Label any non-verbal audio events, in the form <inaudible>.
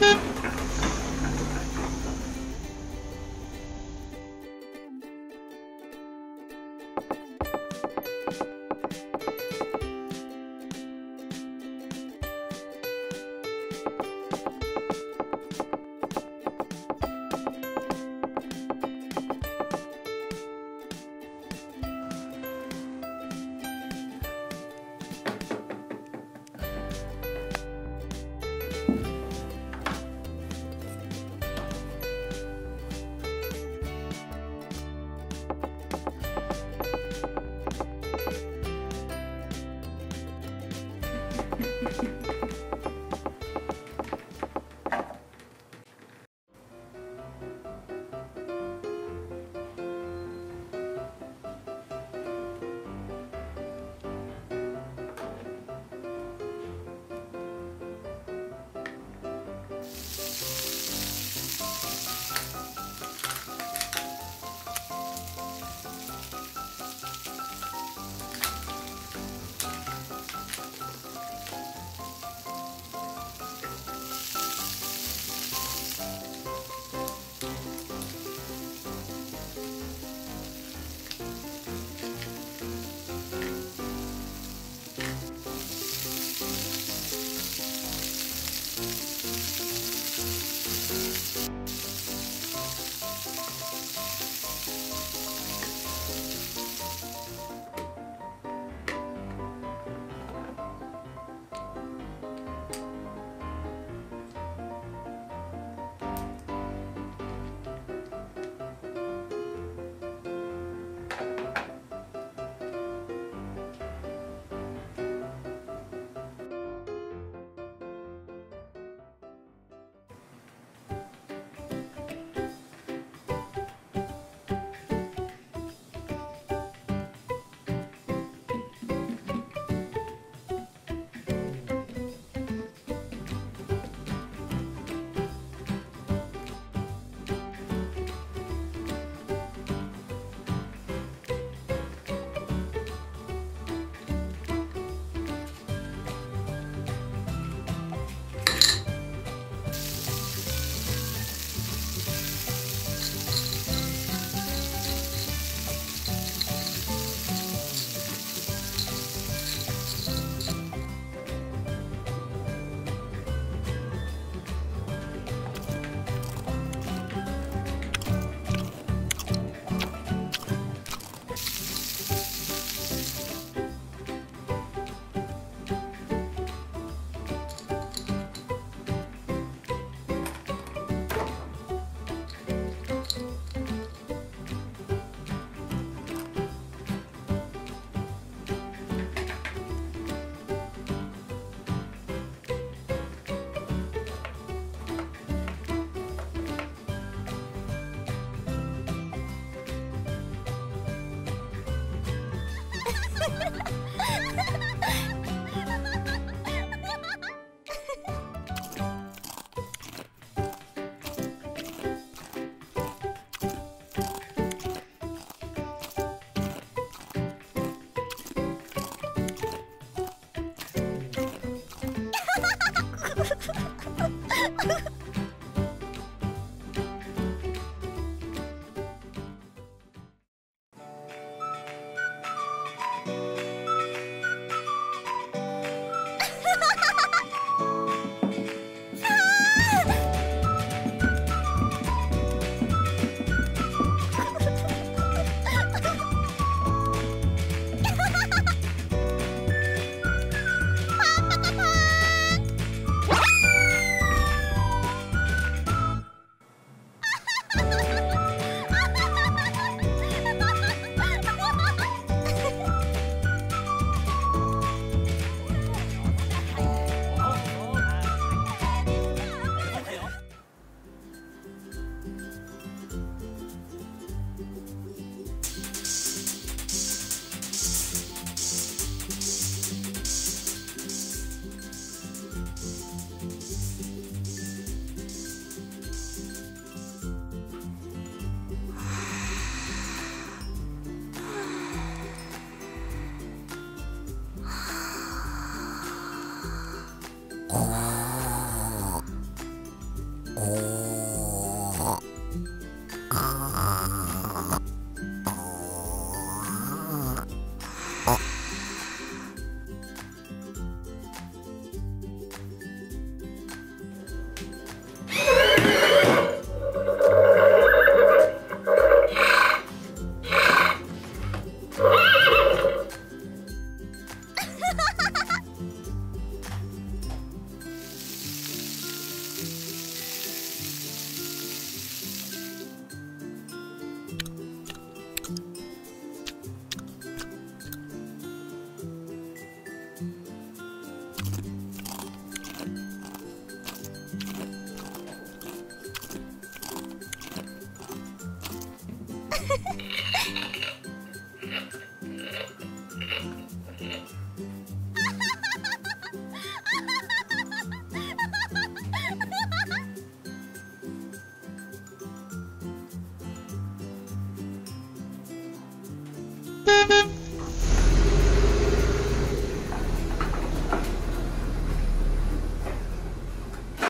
you. <laughs> thank you